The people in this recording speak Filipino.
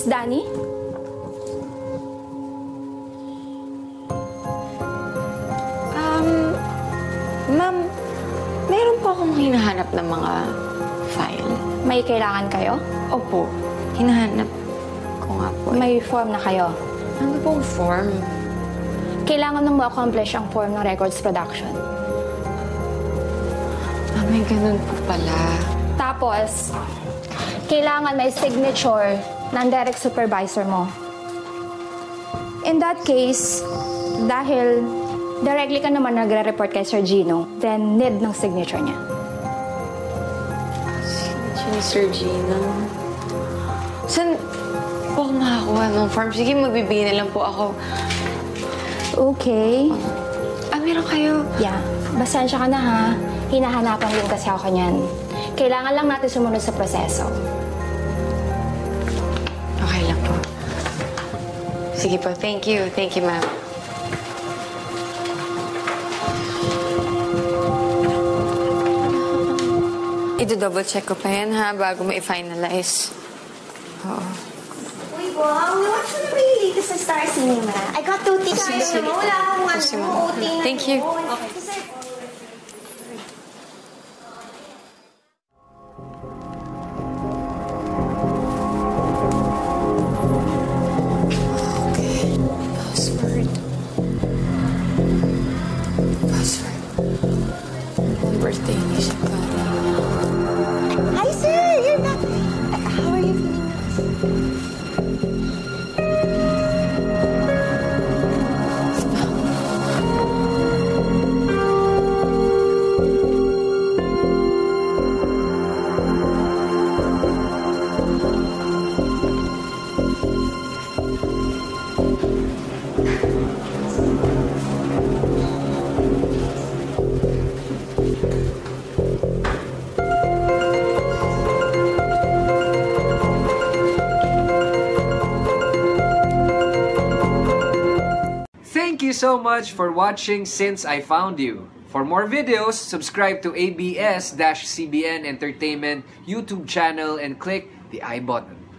Miss Danny? Um, ma'am, meron po akong hinahanap ng mga file. May kailangan kayo? Opo. Hinahanap ko nga po. Eh. May form na kayo. Ano pong form? Kailangan nang ma-accomplish ang form ng records production. Ah, may ganun po pala. Tapos, kailangan may signature ng direct supervisor mo. In that case, dahil directly ka naman nagre-report kay Sir Gino, then need ng signature niya. Si Sir Gino. Saan po ako makakuha ng form? Sige, magbibigay na lang po ako. Okay. Ah, meron kayo. Yeah. Basensya ka na ha. Hinahanapan din kasi ako kanyan. Kailangan lang natin sumunod sa proseso. Sige po, thank you. Thank you, ma'am. Ito-double check ko pa yan, ha, bago mo i-finalize. Oo. Uy, wow! Na ba yung latest sa Star Cinema? I got two tickets. Wala akong ano, Thank you. Okay. Happy birthday, you so much for watching Since I Found You. For more videos, subscribe to ABS-CBN Entertainment YouTube channel and click the I button.